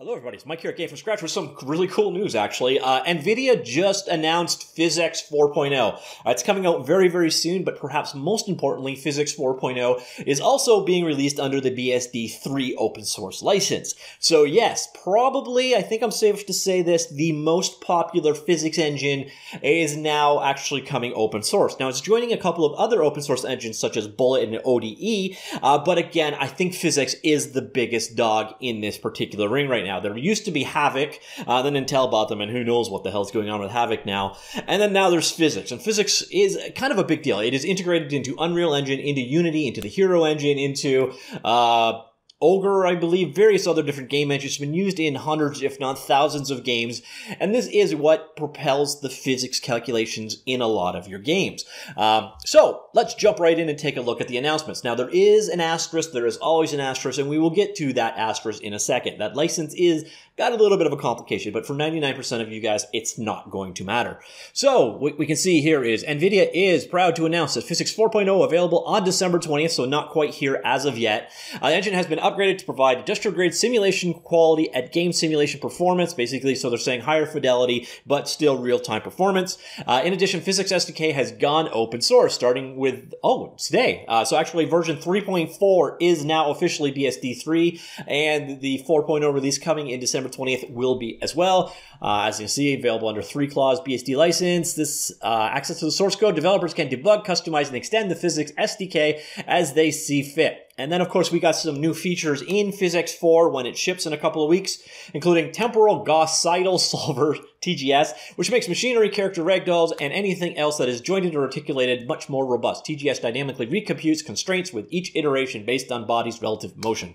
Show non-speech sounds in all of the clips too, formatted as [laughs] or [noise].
Hello, everybody. It's Mike here at Game from Scratch with some really cool news, actually. Uh, NVIDIA just announced PhysX 4.0. Uh, it's coming out very, very soon, but perhaps most importantly, PhysX 4.0 is also being released under the BSD 3 open source license. So, yes, probably, I think I'm safe to say this, the most popular physics engine is now actually coming open source. Now, it's joining a couple of other open source engines such as Bullet and ODE, uh, but again, I think PhysX is the biggest dog in this particular ring right now now. There used to be Havok, uh, then Intel bought them, and who knows what the hell's going on with Havok now. And then now there's PhysX, and PhysX is kind of a big deal. It is integrated into Unreal Engine, into Unity, into the Hero Engine, into uh, Ogre, I believe, various other different game engines. It's been used in hundreds, if not thousands of games. And this is what propels the physics calculations in a lot of your games. Um, so let's jump right in and take a look at the announcements. Now, there is an asterisk. There is always an asterisk, and we will get to that asterisk in a second. That license is got a little bit of a complication, but for 99% of you guys, it's not going to matter. So what we can see here is NVIDIA is proud to announce that PhysX 4.0 available on December 20th, so not quite here as of yet. Uh, the engine has been upgraded to provide industrial grade simulation quality at game simulation performance, basically, so they're saying higher fidelity, but still real-time performance. Uh, in addition, PhysX SDK has gone open source, starting with, oh, today. Uh, so actually version 3.4 is now officially BSD 3, and the 4.0 release coming in December 20th will be as well. Uh, as you can see, available under three clause BSD license. This uh, access to the source code, developers can debug, customize, and extend the PhysX SDK as they see fit. And then, of course, we got some new features in PhysX 4 when it ships in a couple of weeks, including temporal Gauss-Seidel [laughs] solver TGS, which makes machinery, character ragdolls, and anything else that is jointed or articulated much more robust. TGS dynamically recomputes constraints with each iteration based on body's relative motion.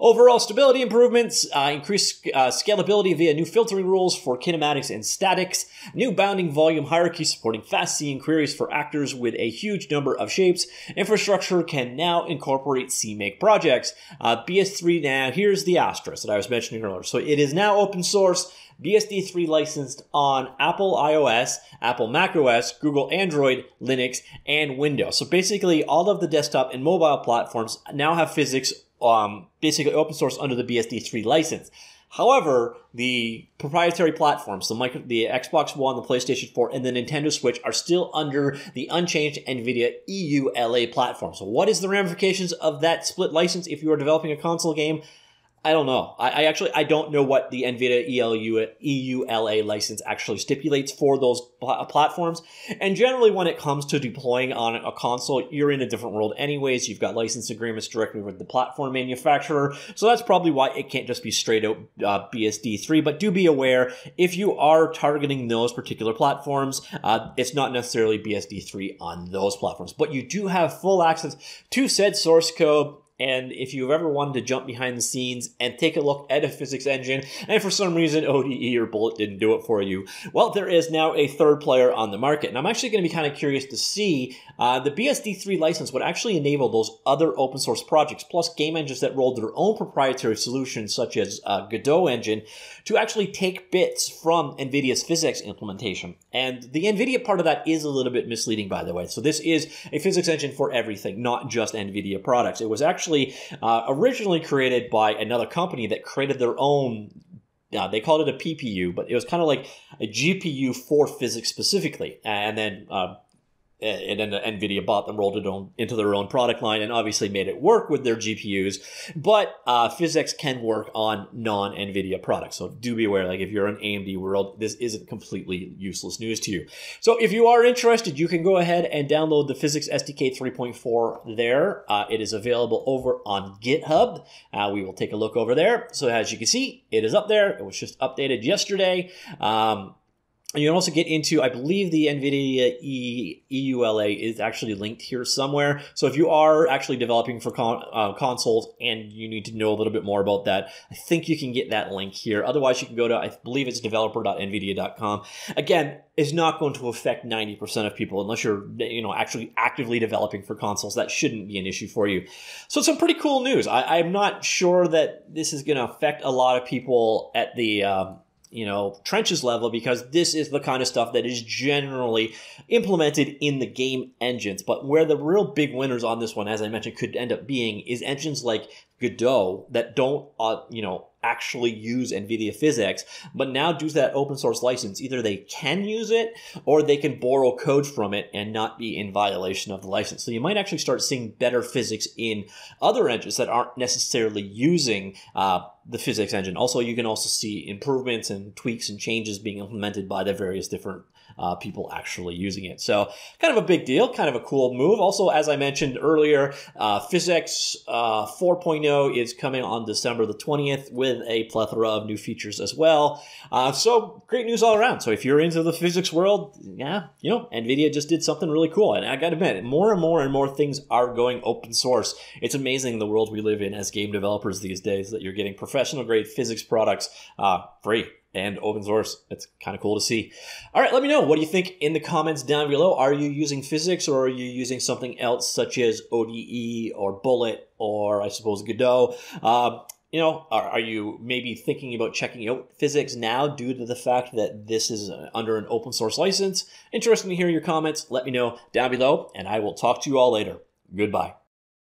Overall stability improvements, uh, increased uh, scalability via new filtering rules for kinematics and statics, new bounding volume hierarchy supporting fast scene queries for actors with a huge number of shapes. Infrastructure can now incorporate CMake projects. Uh, BS3 now, here's the asterisk that I was mentioning earlier. So it is now open source. BSD3 licensed on Apple iOS, Apple macOS, Google Android, Linux, and Windows. So basically, all of the desktop and mobile platforms now have PhysX um, basically open source under the BSD3 license. However, the proprietary platforms, the, micro, the Xbox One, the PlayStation 4, and the Nintendo Switch are still under the unchanged NVIDIA EULA platform. So what is the ramifications of that split license if you are developing a console game? I don't know. I, I, actually I don't know what the NVIDIA ELU, EULA license actually stipulates for those pl- platforms. And generally, when it comes to deploying on a console, you're in a different world anyways. You've got license agreements directly with the platform manufacturer, so that's probably why it can't just be straight out uh, BSD three. But do be aware if you are targeting those particular platforms, uh, it's not necessarily BSD three on those platforms, but you do have full access to said source code and if you've ever wanted to jump behind the scenes and take a look at a physics engine, and for some reason [laughs] ODE or Bullet didn't do it for you, well, there is now a third player on the market. And I'm actually going to be kind of curious to see uh, the BSD3 license would actually enable those other open source projects, plus game engines that rolled their own proprietary solutions, such as uh, Godot engine, to actually take bits from NVIDIA's physics implementation. And the NVIDIA part of that is a little bit misleading, by the way. So this is a physics engine for everything, not just NVIDIA products. It was actually actually uh, originally created by another company that created their own uh, they called it a PPU, but it was kind of like a GPU for physics specifically. And then uh, and then NVIDIA bought them, rolled it on, into their own product line, and obviously made it work with their GPUs. But uh, can work on non-NVIDIA products, so do be aware. Like if you're an AMD world, this isn't completely useless news to you. So if you are interested, you can go ahead and download the PhysX SDK 3.4 there. Uh, it is available over on GitHub. Uh, we will take a look over there. So as you can see, it is up there. It was just updated yesterday. Um, you can also get into, I believe the NVIDIA e, EULA is actually linked here somewhere. So if you are actually developing for con, uh, consoles and you need to know a little bit more about that, I think you can get that link here. Otherwise, you can go to, I believe it's developer.nvidia.com. Again, it's not going to affect 90% of people unless you're, you know, actually actively developing for consoles. That shouldn't be an issue for you. So some pretty cool news. I, am not sure that this is going to affect a lot of people at the, um, you know, trenches level because this is the kind of stuff that is generally implemented in the game engines. But where the real big winners on this one, as I mentioned, could end up being is engines like Godot that don't, uh, you know, actually use NVIDIA PhysX, but now due to that open source license, either they can use it or they can borrow code from it and not be in violation of the license. So you might actually start seeing better physics in other engines that aren't necessarily using uh, the physics engine. Also, you can also see improvements and tweaks and changes being implemented by the various different uh, people actually using it. So, kind of a big deal, kind of a cool move. Also, as I mentioned earlier, uh, PhysX uh, 4.0 is coming on December the 20th with a plethora of new features as well. Uh, so, great news all around. So, if you're into the physics world, yeah, you know, NVIDIA just did something really cool. And I gotta admit, more and more and more things are going open source. It's amazing the world we live in as game developers these days that you're getting professional grade physics products uh, free and open source. It's kind of cool to see. All right, let me know. What do you think in the comments down below? Are you using PhysX or are you using something else such as ODE or Bullet or I suppose Godot? Uh, you know, are, are, you maybe thinking about checking out PhysX now due to the fact that this is under an open source license? Interesting to hear your comments. Let me know down below, and I will talk to you all later. Goodbye.